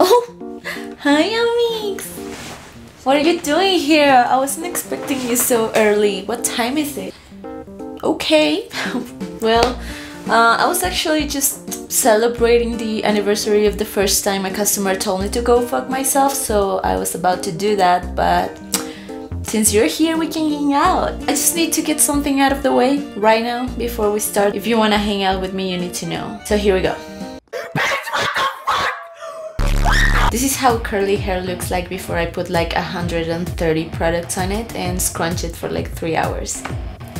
Oh, hi Amix! What are you doing here? I wasn't expecting you so early. What time is it? Okay, well, uh, I was actually just celebrating the anniversary of the first time a customer told me to go fuck myself, so I was about to do that, but since you're here, we can hang out. I just need to get something out of the way right now before we start. If you wanna hang out with me, you need to know. So here we go. This is how curly hair looks like before I put like 130 products on it and scrunch it for like 3 hours.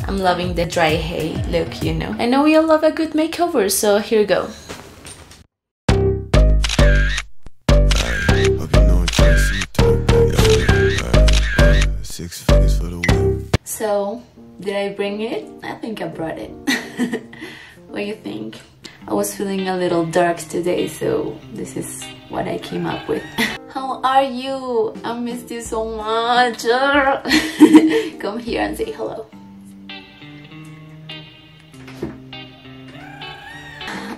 I'm loving the dry hay look, you know. I know we all love a good makeover, so here we go. So, did I bring it? I think I brought it. what do you think? I was feeling a little dark today, so this is what I came up with. How are you? I missed you so much. Come here and say hello.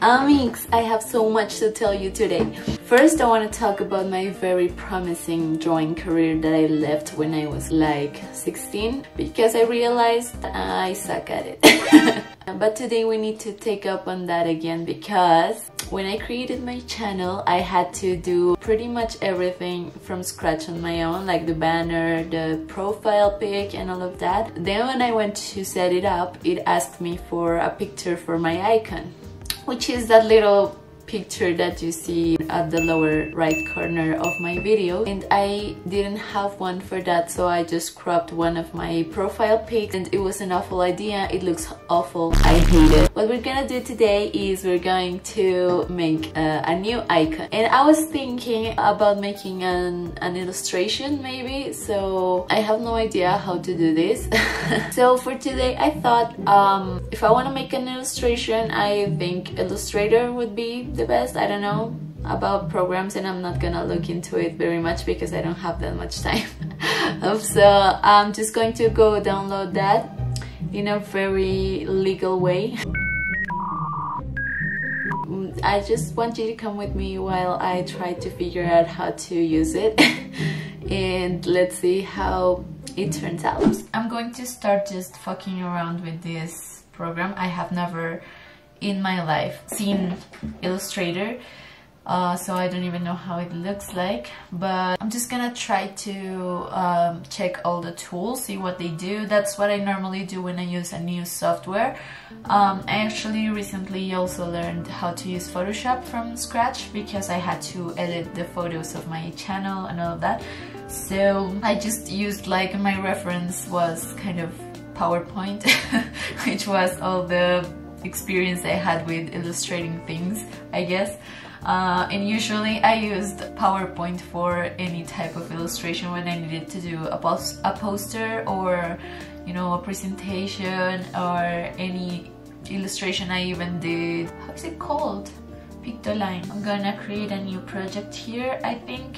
Amix, I have so much to tell you today. First, I want to talk about my very promising drawing career that I left when I was like 16 because I realized I suck at it. but today we need to take up on that again because when I created my channel, I had to do pretty much everything from scratch on my own, like the banner, the profile pic and all of that. Then when I went to set it up, it asked me for a picture for my icon which is that little picture that you see at the lower right corner of my video. And I didn't have one for that so I just cropped one of my profile pics and it was an awful idea. It looks awful. I hate it. What we're gonna do today is we're going to make uh, a new icon. And I was thinking about making an, an illustration maybe. So I have no idea how to do this. So for today I thought um, if I want to make an illustration I think Illustrator would be the best I don't know about programs and I'm not gonna look into it very much because I don't have that much time um, so I'm just going to go download that in a very legal way mm, I just want you to come with me while I try to figure out how to use it and let's see how it turns out. I'm going to start just fucking around with this program. I have never in my life seen Illustrator uh, so I don't even know how it looks like but I'm just gonna try to um, check all the tools see what they do. That's what I normally do when I use a new software. Um, I actually recently also learned how to use Photoshop from scratch because I had to edit the photos of my channel and all of that. So I just used like my reference was kind of PowerPoint which was all the experience I had with illustrating things, I guess. Uh, and usually I used PowerPoint for any type of illustration when I needed to do a, post a poster or you know a presentation or any illustration I even did. How is it called? Pictoline. I'm gonna create a new project here. I think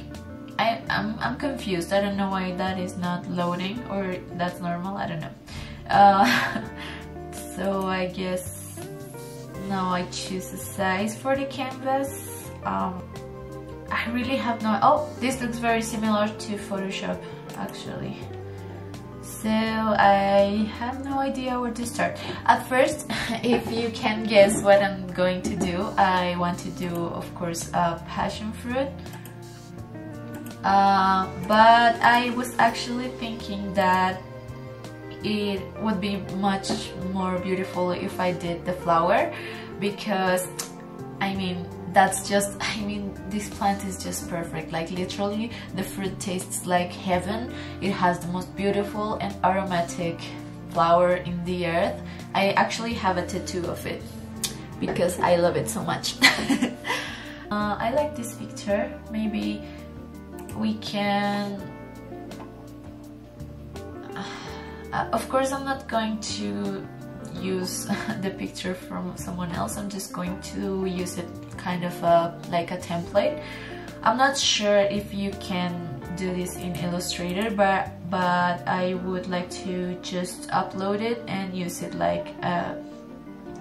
I, I'm, I'm confused. I don't know why that is not loading or that's normal. I don't know. Uh, so I guess now I choose the size for the canvas. Um, I really have no oh this looks very similar to Photoshop actually. So I have no idea where to start. At first if you can guess what I'm going to do I want to do of course a passion fruit. Uh, but I was actually thinking that it would be much more beautiful if I did the flower because I mean that's just I mean this plant is just perfect. Like literally the fruit tastes like heaven. It has the most beautiful and aromatic flower in the earth. I actually have a tattoo of it because I love it so much. Uh, I like this picture. Maybe we can uh, of course I'm not going to use the picture from someone else. I'm just going to use it kind of a, like a template. I'm not sure if you can do this in Illustrator but but I would like to just upload it and use it like uh,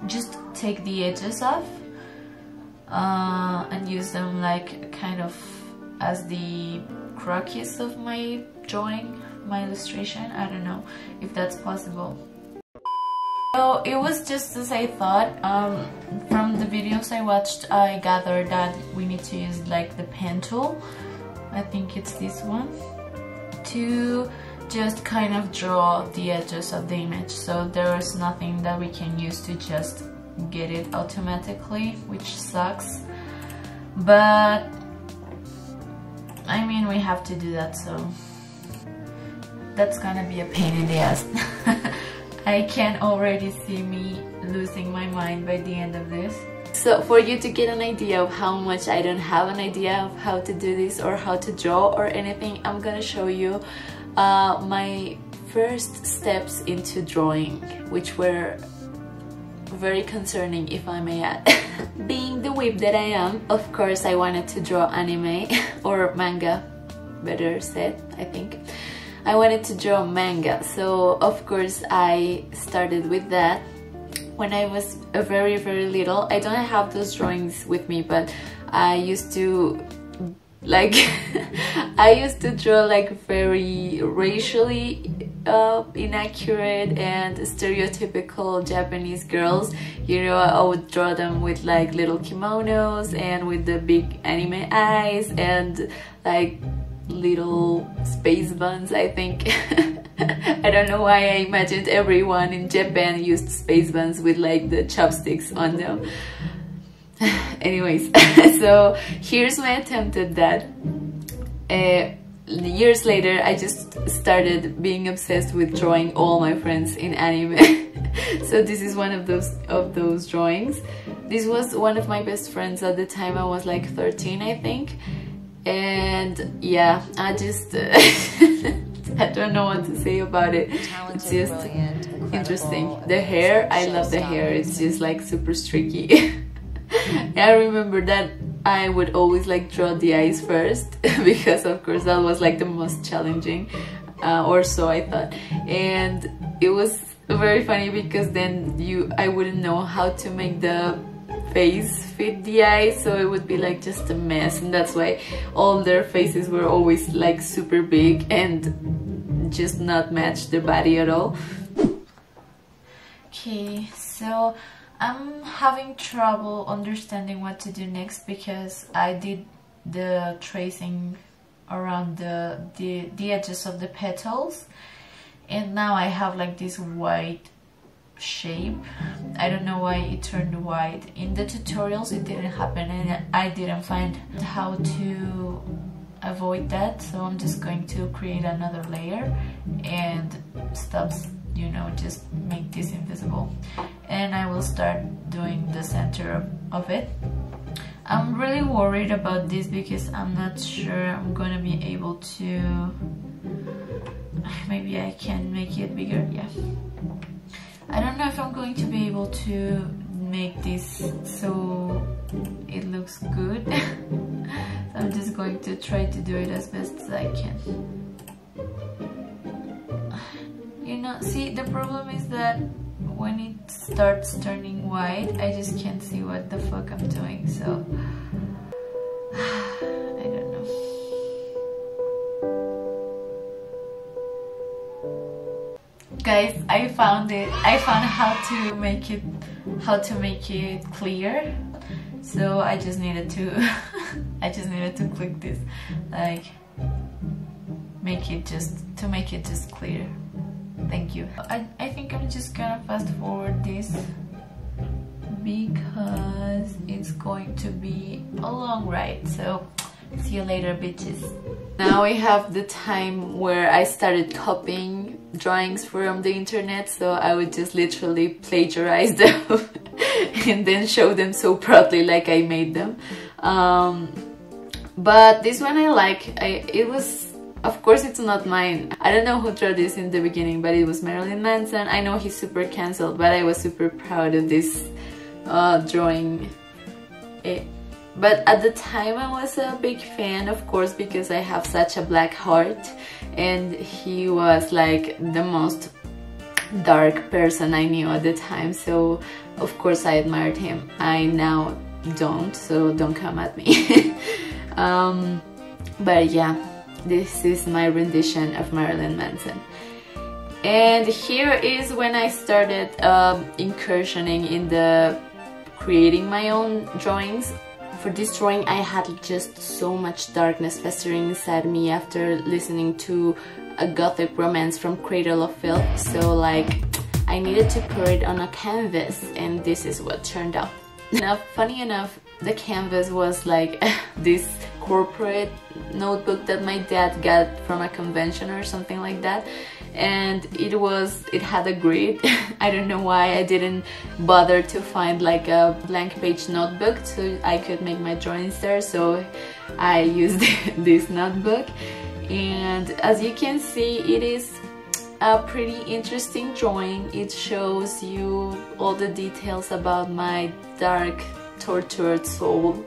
just take the edges off uh, and use them like kind of as the crux of my drawing, my illustration. I don't know if that's possible. So it was just as I thought. Um, from the videos I watched, I gathered that we need to use like the pen tool. I think it's this one. To just kind of draw the edges of the image. So there is nothing that we can use to just get it automatically, which sucks. But I mean, we have to do that, so that's gonna be a pain in the ass. I can already see me losing my mind by the end of this. So for you to get an idea of how much I don't have an idea of how to do this or how to draw or anything, I'm gonna show you uh, my first steps into drawing, which were very concerning if I may add. Being the weeb that I am, of course I wanted to draw anime or manga, better said, I think. I wanted to draw manga, so of course I started with that. When I was very very little, I don't have those drawings with me, but I used to like I used to draw like very racially uh, inaccurate and stereotypical Japanese girls you know I would draw them with like little kimonos and with the big anime eyes and like little space buns I think. I don't know why I imagined everyone in Japan used space buns with like the chopsticks on them. Anyways so here's my attempt at that. Uh, years later I just started being obsessed with drawing all my friends in anime. So this is one of those of those drawings. This was one of my best friends at the time. I was like 13 I think and yeah I just uh, I don't know what to say about it. It's just interesting. The hair I love the hair. It's just like super streaky. I remember that I would always like draw the eyes first because of course that was like the most challenging uh, or so I thought. And it was very funny because then you I wouldn't know how to make the face fit the eyes so it would be like just a mess and that's why all their faces were always like super big and just not match their body at all. Okay so I'm having trouble understanding what to do next because I did the tracing around the, the, the edges of the petals and now I have like this white shape. I don't know why it turned white. In the tutorials it didn't happen and I didn't find how to avoid that so I'm just going to create another layer and stop you know just make this invisible. And I will start doing the center of it. I'm really worried about this because I'm not sure I'm gonna be able to maybe I can make it bigger yeah I don't know if I'm going to be able to make this so it looks good. So I'm just going to try to do it as best as I can. You know see the problem is that when it starts turning white I just can't see what the fuck I'm doing so guys I found it I found how to make it how to make it clear. So I just needed to I just needed to click this like make it just to make it just clear. Thank you. I, I think I'm just gonna fast forward this because it's going to be a long ride. So see you later bitches. Now we have the time where I started copying drawings from the internet so I would just literally plagiarize them and then show them so proudly like I made them um, but this one I like I, it was of course it's not mine. I don't know who drew this in the beginning, but it was Marilyn Manson. I know he's super cancelled, but I was super proud of this uh, drawing. It, but at the time I was a big fan, of course, because I have such a black heart. And he was like the most dark person I knew at the time. So of course I admired him. I now don't, so don't come at me. um, but yeah, this is my rendition of Marilyn Manson. And here is when I started uh, incursioning in the creating my own drawings. For this drawing I had just so much darkness festering inside me after listening to a gothic romance from Cradle of Filth. So like I needed to put it on a canvas and this is what turned out. Now funny enough the canvas was like this corporate notebook that my dad got from a convention or something like that and it was it had a grid. I don't know why I didn't bother to find like a blank page notebook so I could make my drawings there so I used this notebook. And as you can see it is a pretty interesting drawing. It shows you all the details about my dark tortured soul.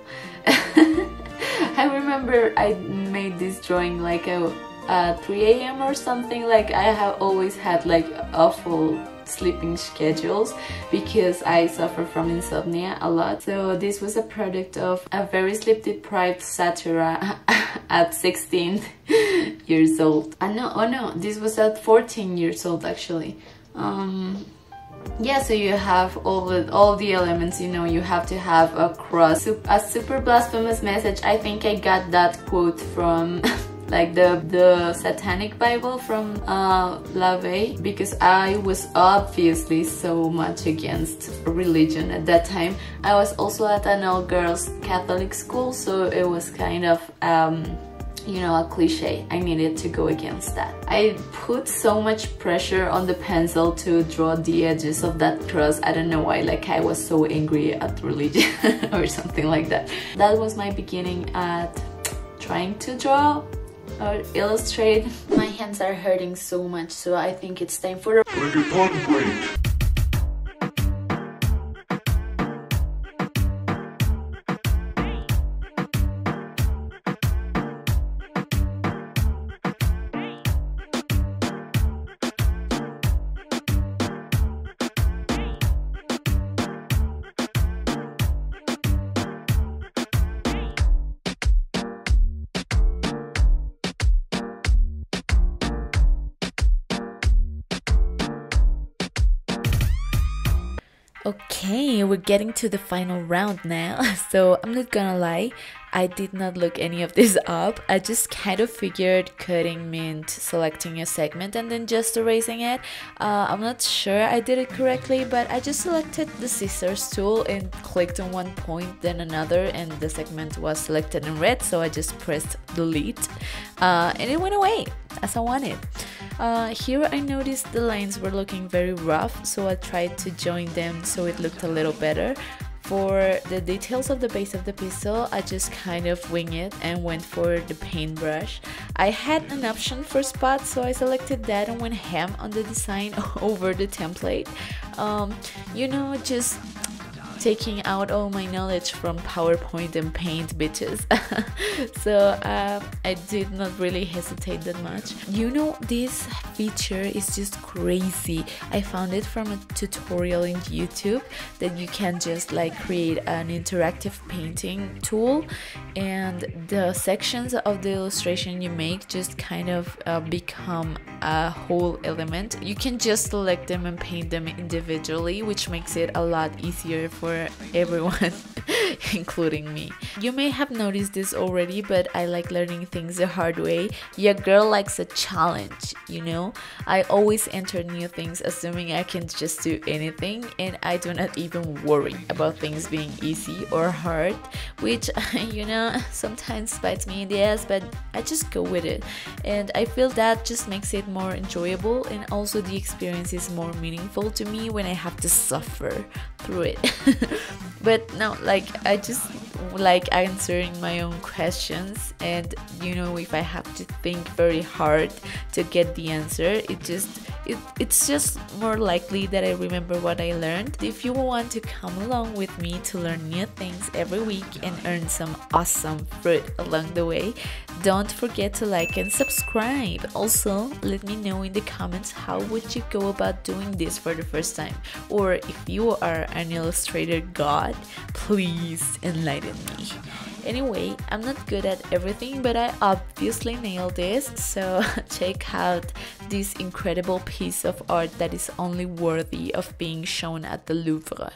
I remember I made this drawing like a at 3 a.m. or something like I have always had like awful sleeping schedules because I suffer from insomnia a lot. So this was a product of a very sleep deprived Satira at 16 years old. Uh, no, oh no, this was at 14 years old actually. Um, yeah so you have all the all the elements you know you have to have a cross a super blasphemous message i think i got that quote from like the the satanic bible from uh, LaVey because I was obviously so much against religion at that time I was also at an all girls Catholic school so it was kind of um, you know, a cliche. I needed to go against that. I put so much pressure on the pencil to draw the edges of that cross. I don't know why, like I was so angry at religion or something like that. That was my beginning at trying to draw or illustrate. My hands are hurting so much, so I think it's time for a... Okay, we're getting to the final round now. So I'm not gonna lie, I did not look any of this up. I just kind of figured cutting meant selecting a segment and then just erasing it. Uh, I'm not sure I did it correctly, but I just selected the scissors tool and clicked on one point, then another, and the segment was selected in red, so I just pressed delete uh, and it went away as I wanted. Uh, here I noticed the lines were looking very rough, so I tried to join them so it looked a little better. For the details of the base of the pistil, I just kind of wing it and went for the paintbrush. I had an option for spots, so I selected that and went ham on the design over the template. Um, you know, just taking out all my knowledge from PowerPoint and Paint, bitches. so uh, I did not really hesitate that much. You know, this feature is just crazy. I found it from a tutorial in YouTube that you can just like create an interactive painting tool and the sections of the illustration you make just kind of uh, become a whole element. You can just select them and paint them individually, which makes it a lot easier for for everyone, including me. You may have noticed this already, but I like learning things the hard way. Your girl likes a challenge, you know? I always enter new things assuming I can just do anything, and I do not even worry about things being easy or hard, which, you know, sometimes bites me in the ass, but I just go with it. And I feel that just makes it more enjoyable, and also the experience is more meaningful to me when I have to suffer through it. but no, like I just like answering my own questions and you know if I have to think very hard to get the answer it just it, it's just more likely that I remember what I learned. If you want to come along with me to learn new things every week and earn some awesome fruit along the way, don't forget to like and subscribe. Also, let me know in the comments how would you go about doing this for the first time or if you are an illustrator god, please enlighten me. Anyway, I'm not good at everything, but I obviously nailed this, so check out this incredible piece of art that is only worthy of being shown at the Louvre.